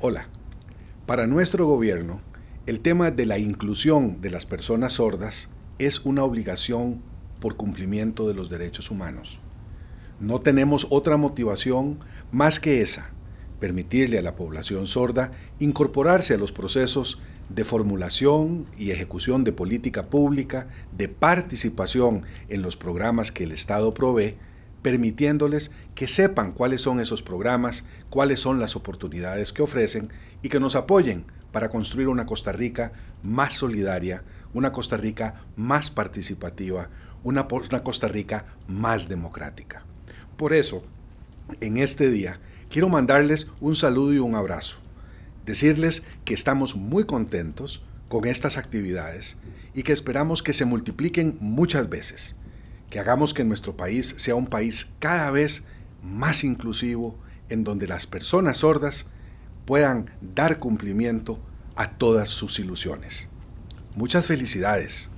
Hola. Para nuestro gobierno, el tema de la inclusión de las personas sordas es una obligación por cumplimiento de los derechos humanos. No tenemos otra motivación más que esa, permitirle a la población sorda incorporarse a los procesos de formulación y ejecución de política pública, de participación en los programas que el Estado provee, permitiéndoles que sepan cuáles son esos programas, cuáles son las oportunidades que ofrecen y que nos apoyen para construir una Costa Rica más solidaria, una Costa Rica más participativa, una, Costa Rica más democrática. Por eso, en este día, quiero mandarles un saludo y un abrazo. Decirles que estamos muy contentos con estas actividades y que esperamos que se multipliquen muchas veces que hagamos que nuestro país sea un país cada vez más inclusivo, en donde las personas sordas puedan dar cumplimiento a todas sus ilusiones. Muchas felicidades.